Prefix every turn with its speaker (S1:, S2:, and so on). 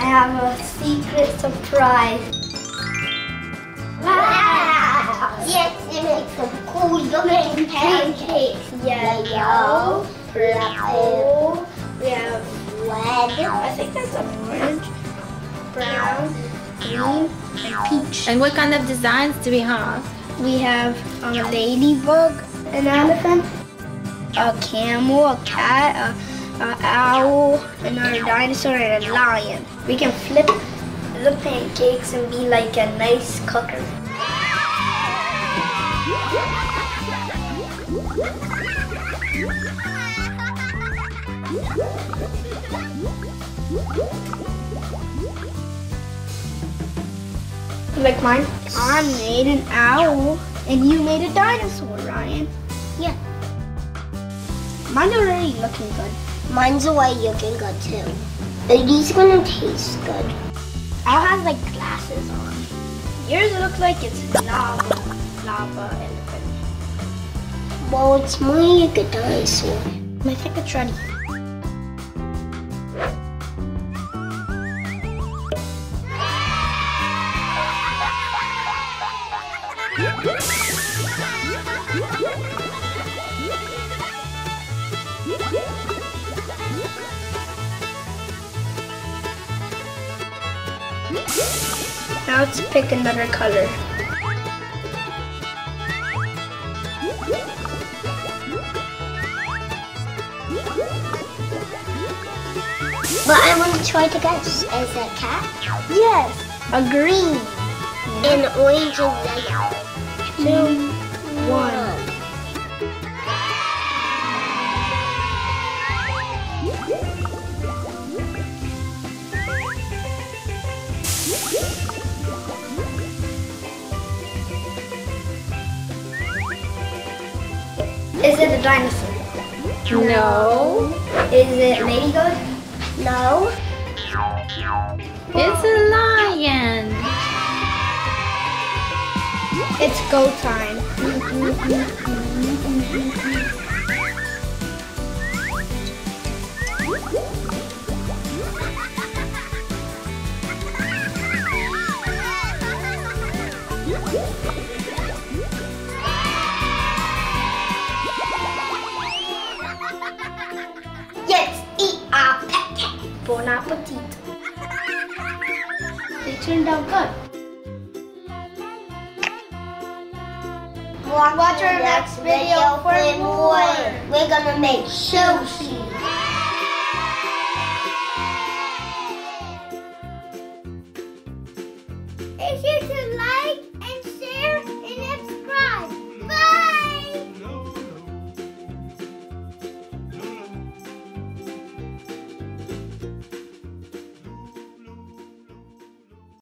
S1: have a secret surprise.
S2: Wow! Yes, it makes some cool yummy pancakes.
S1: Yellow, purple, we have
S2: Red.
S1: I think that's orange, brown, green, and peach.
S3: And what kind of designs do we have?
S1: We have a ladybug, an elephant, a camel, a cat, a, a owl, another dinosaur, and a lion. We can flip the pancakes and be like a nice cooker. Like mine? I made an owl, and you made a dinosaur, Rayan.
S2: Yeah.
S1: Mine's already looking good.
S2: Mine's already looking good too. Are these gonna taste good?
S1: Owl has like glasses on. Yours looks like it's lava, lava elephant.
S2: Well, it's like a dinosaur.
S1: I think it's ready. Now let's pick another color.
S2: But I want to try to guess. Is it cat?
S1: Yes, a green. Mm-hmm.
S2: And orange and yellow.
S1: Two, one. Is it a dinosaur?
S3: No.
S1: Is it ladybug?
S2: No.
S3: It's a lion.
S1: It's go time. Appetit. They turned out good.
S2: Watch our next video for more. We're gonna make sushi.